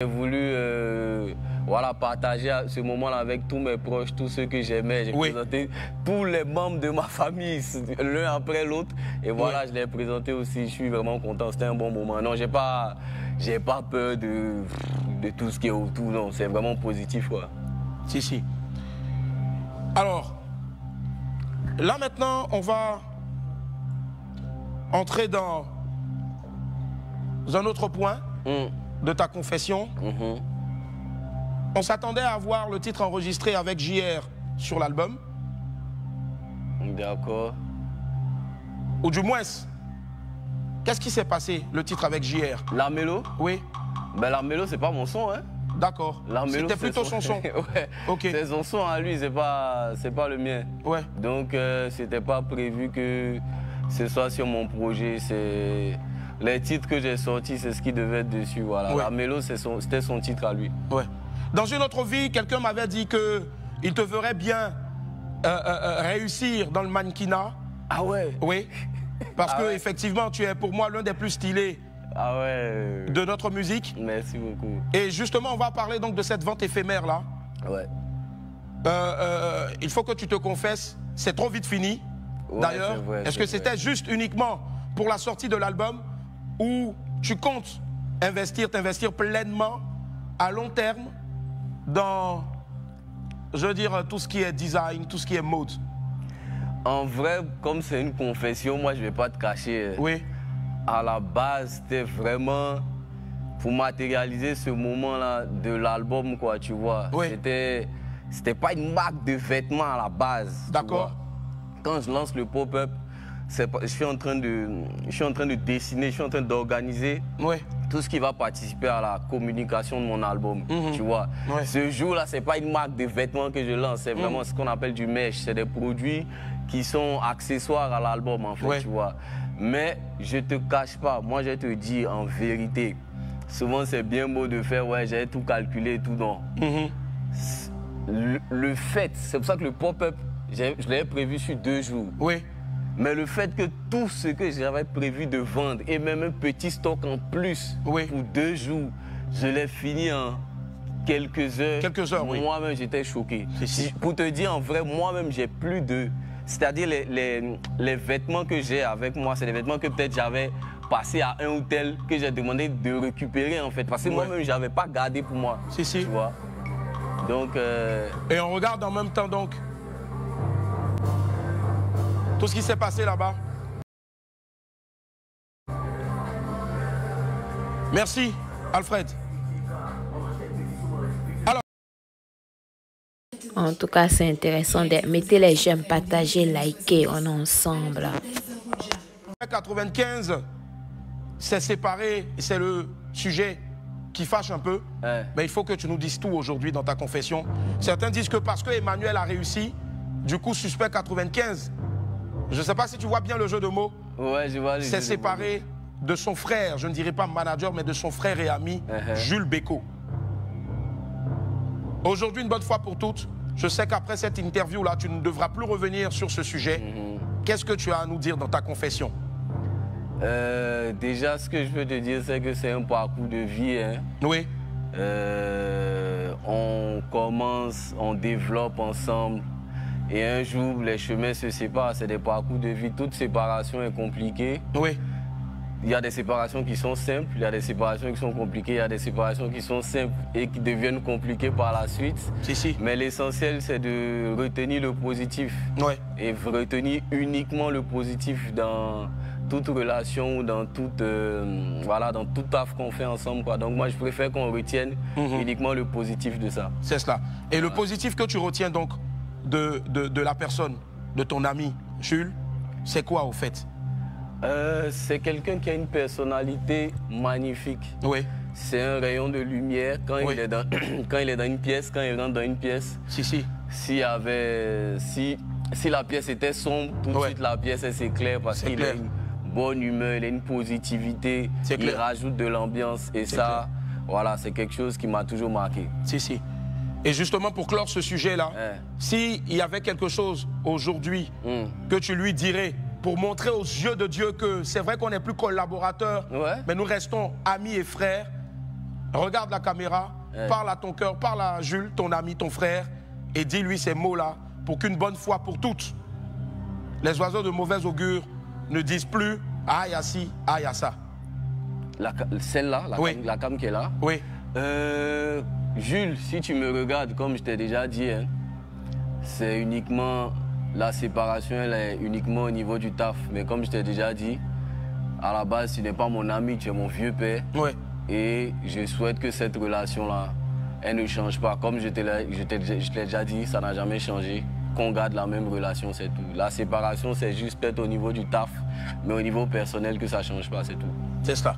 J'ai voulu euh, voilà, partager ce moment-là avec tous mes proches, tous ceux que j'aimais. J'ai présenté tous les membres de ma famille, l'un après l'autre. Et voilà, je l'ai présenté aussi. Je suis vraiment content. C'était un bon moment. Non, j'ai pas, j'ai pas peur de, de tout ce qui est autour. Non, c'est vraiment positif. Quoi. Si, si. Alors, là maintenant, on va entrer dans un autre point. Hmm de ta confession. Mhm. On s'attendait à voir le titre enregistré avec JR sur l'album. D'accord. Ou du moins, qu'est-ce qui s'est passé, le titre avec JR La mélo Oui. Ben, la mélo, c'est pas mon son, hein D'accord. C'était plutôt son, son. ouais. Ok. C'est son son à lui, c'est pas, c'est pas le mien. Ouais. Donc, euh, c'était pas prévu que ce soit sur mon projet. C'est les titres que j'ai sortis, c'est ce qui devait être dessus. Voilà. La Mélo, c'était son, titre à lui. Ouais. Dans une autre vie, quelqu'un m'avait dit que il te ferait bien euh, euh, euh, réussir dans le mannequinat. Ah ouais Oui. Parce ah que effectivement, tu es pour moi l'un des plus stylés ah ouais. de notre musique. Merci beaucoup. Et justement, on va parler donc de cette vente éphémère là. Ouais. il faut que tu te confesses, c'est trop vite fini. D'ailleurs, est-ce que c'était juste uniquement pour la sortie de l'album? Où tu comptes investir, t'investir pleinement à long terme dans, je veux dire, tout ce qui est design, tout ce qui est mode En vrai, comme c'est une confession, moi je vais pas te cacher. Oui. À la base, c'était vraiment pour matérialiser ce moment-là de l'album, quoi, tu vois. Oui. C'était, c'était pas une marque de vêtements à la base. D'accord. Quand je lance le pop-up, je suis en train de, je suis en train de dessiner, je suis en train d'organiser tout ce qui va participer à la communication de mon album. Mhm. Tu vois, ce jour-là, c'est pas une marque de vêtements que je lance, c'est vraiment mhm. ce qu'on appelle du mesh. C'est des produits qui sont accessoires à l'album, en fait, tu vois. Mais je te cache pas, moi, je te dis en vérité. Souvent, c'est bien beau de faire, ouais, j'ai tout calculé, tout non. Mhm. Le, le, fait, c'est pour ça que le pop-up, je l'ai prévu sur deux jours. Oui. Mais le fait que tout ce que j'avais prévu de vendre, et même un petit stock en plus pour deux jours, je l'ai fini en quelques heures. Quelques heures, oui. Moi-même, j'étais choqué. Pour te dire, en vrai, moi-même, j'ai plus de... C'est-à-dire les, les, vêtements que j'ai avec moi, c'est des vêtements que peut-être j'avais passé à un hôtel que j'ai demandé de récupérer en fait. Parce que moi-même, je n'avais pas gardé pour moi. Si, si. Tu vois Donc... Euh, et on regarde en même temps donc tout ce qui s'est passé là-bas. Merci, Alfred. Alors. En tout cas, c'est intéressant. De... Mettez les j'aime, partagez, likez, on est ensemble. 95, c'est séparé, c'est le sujet qui fâche un peu. Mais il faut que tu nous dises tout aujourd'hui dans ta confession. Certains disent que parce que Emmanuel a réussi, du coup, suspect 95 je ne sais pas si tu vois bien le jeu de mots. Ouais, je vois. C'est séparé de son frère, je ne dirais pas manager, mais de son frère et ami, uh-huh. Jules Béco. Aujourd'hui, une bonne fois pour toutes, je sais qu'après cette interview-là, tu ne devras plus revenir sur ce sujet. Mm-hmm. Qu'est-ce que tu as à nous dire dans ta confession? Euh, Déjà, ce que je veux te dire, c'est que c'est un parcours de vie. Hein. Oui. Euh, on commence, on développe ensemble. Et un jour, les chemins se séparent. C'est des parcours de vie. Toute séparation est compliquée. Oui. Il y a des séparations qui sont simples, il y a des séparations qui sont compliquées, il y a des séparations qui sont simples et qui deviennent compliquées par la suite. Si, si. Mais l'essentiel, c'est de retenir le positif. Oui. Et retenir uniquement le positif dans toute relation ou dans toute, euh, voilà, dans tout taf qu'on fait ensemble. Quoi. Donc moi, je préfère qu'on retienne mhm. uniquement le positif de ça. C'est cela. Et le positif que tu retiens donc de, de, la personne, de ton ami Jules, c'est quoi au fait? Euh, C'est quelqu'un qui a une personnalité magnifique. Oui. C'est un rayon de lumière quand, il est dans, quand il est dans une pièce, quand il rentre dans une pièce. Si, si. Si, avait, si, si la pièce était sombre, tout de suite la pièce s'éclaire parce qu'il a une bonne humeur, il a une positivité, il rajoute de l'ambiance et ça, voilà, c'est quelque chose qui m'a toujours marqué. Si, si. Et justement, pour clore ce sujet-là, s'il y avait quelque chose aujourd'hui hmm. que tu lui dirais pour montrer aux yeux de Dieu que c'est vrai qu'on n'est plus collaborateurs, mais nous restons amis et frères, regarde la caméra, parle à ton cœur, parle à Jules, ton ami, ton frère, et dis-lui ces mots-là pour qu'une bonne fois pour toutes, les oiseaux de mauvais augure ne disent plus aïe à ci, aïe à ça. Celle-là, la, la, cam, qui est là Oui. Euh, Jules, si tu me regardes, comme je t'ai déjà dit, hein, c'est uniquement la séparation, elle est uniquement au niveau du taf. Mais comme je t'ai déjà dit, à la base, tu n'es pas mon ami, tu es mon vieux père. Ouais. Et je souhaite que cette relation-là, elle ne change pas. Comme je t'ai déjà dit, ça n'a jamais changé. Qu'on garde la même relation, c'est tout. La séparation, c'est juste peut-être au niveau du taf, mais au niveau personnel que ça ne change pas, c'est tout. C'est ça.